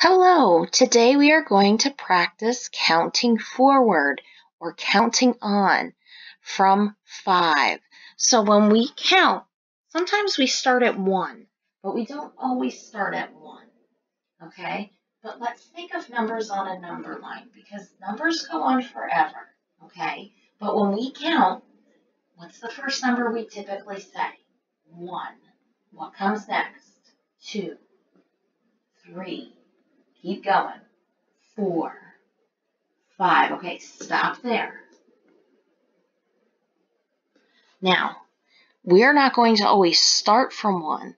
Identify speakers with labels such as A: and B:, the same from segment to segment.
A: Hello, today we are going to practice counting forward or counting on from five. So when we count, sometimes we start at one, but we don't always start at one, okay? But let's think of numbers on a number line because numbers go on forever, okay? But when we count, what's the first number we typically say? One. What comes next? Two, three, Keep going. Four, five. Okay, stop there. Now, we're not going to always start from one.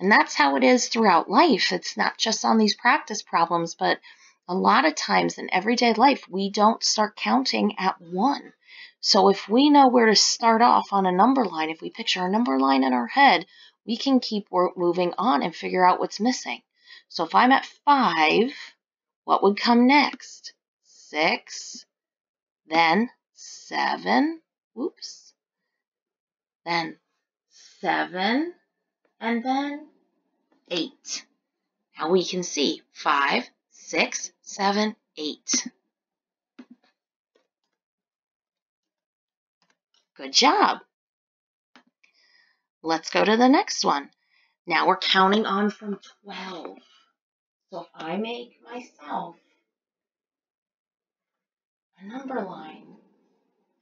A: And that's how it is throughout life. It's not just on these practice problems, but a lot of times in everyday life, we don't start counting at one. So if we know where to start off on a number line, if we picture a number line in our head, we can keep moving on and figure out what's missing. So if I'm at 5, what would come next? 6, then 7, oops, then 7, and then 8. Now we can see 5, 6, 7, 8. Good job. Let's go to the next one. Now we're counting on from 12. So if I make myself a number line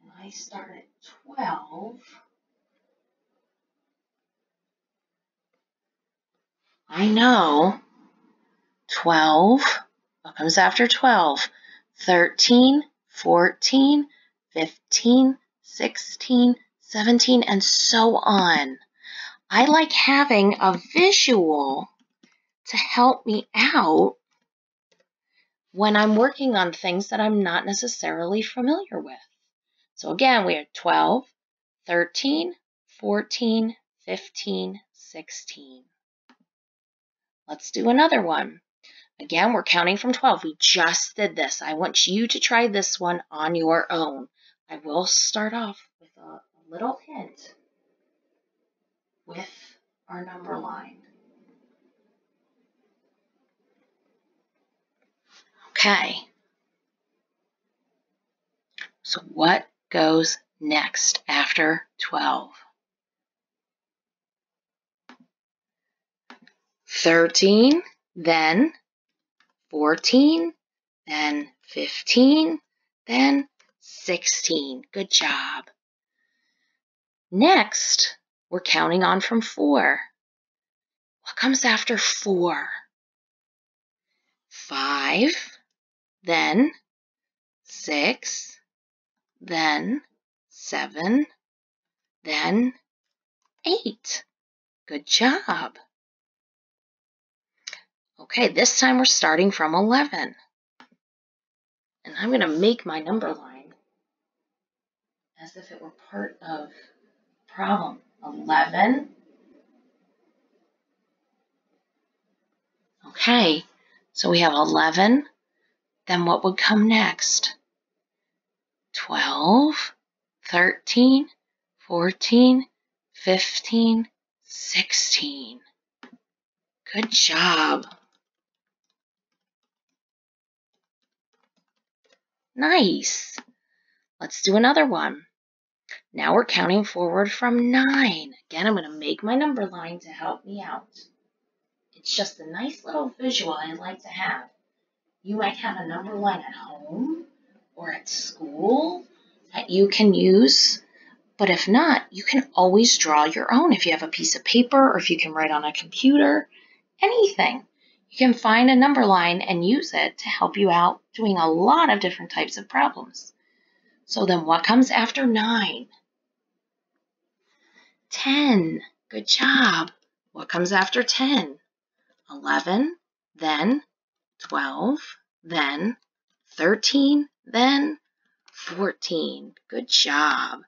A: and I start at 12, I know 12, what comes after 12? 13, 14, 15, 16, 17, and so on. I like having a visual to help me out when I'm working on things that I'm not necessarily familiar with. So again, we have 12, 13, 14, 15, 16. Let's do another one. Again, we're counting from 12. We just did this. I want you to try this one on your own. I will start off with a, little hint with our number line. Okay. So what goes next after 12? 13, then 14, then 15, then 16. Good job. Next, we're counting on from 4. What comes after 4? 5, then six, then seven, then eight. Good job. Okay, this time we're starting from 11. And I'm going to make my number line as if it were part of problem. 11. Okay, so we have 11, then what would come next? 12, 13, 14, 15, 16. Good job. Nice. Let's do another one. Now we're counting forward from 9. Again, I'm going to make my number line to help me out. It's just a nice little visual I like to have. You might have a number line at home or at school that you can use. But if not, you can always draw your own. If you have a piece of paper or if you can write on a computer, anything. You can find a number line and use it to help you out doing a lot of different types of problems. So then what comes after 9? 10. Good job. What comes after 10? 11, then 12, then 13, then 14. Good job.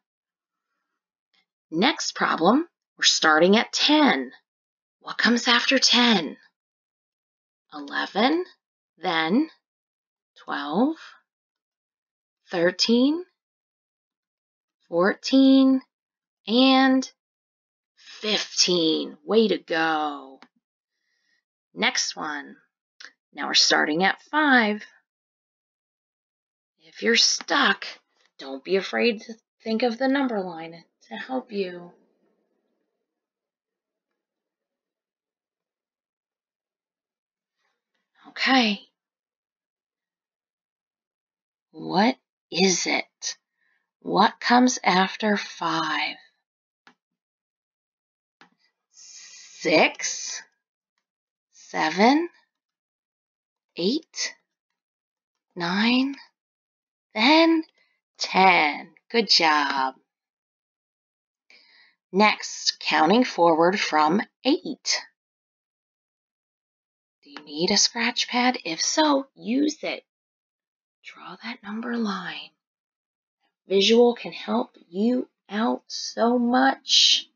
A: Next problem, we're starting at 10. What comes after 10? 11, then 12, 13, 14, and 15. Way to go. Next one. Now we're starting at 5. If you're stuck, don't be afraid to think of the number line to help you. Okay. What is it? What comes after 5? Six, seven, eight, nine, then 10. Good job. Next, counting forward from 8. Do you need a scratch pad? If so, use it. Draw that number line. Visual can help you out so much.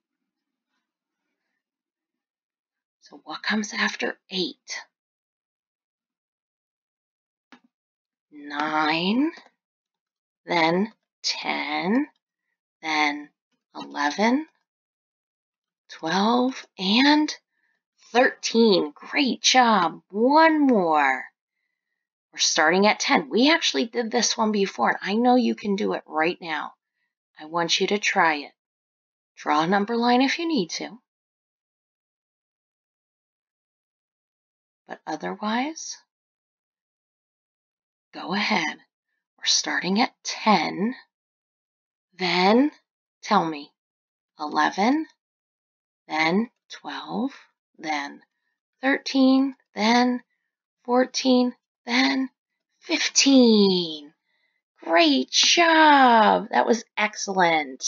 A: So what comes after 8? 9, then 10, then 11, 12, and 13. Great job. One more. We're starting at 10. We actually did this one before, and I know you can do it right now. I want you to try it. Draw a number line if you need to. But otherwise, go ahead. We're starting at 10. Then, tell me, 11, then 12, then 13, then 14, then 15. Great job. That was excellent.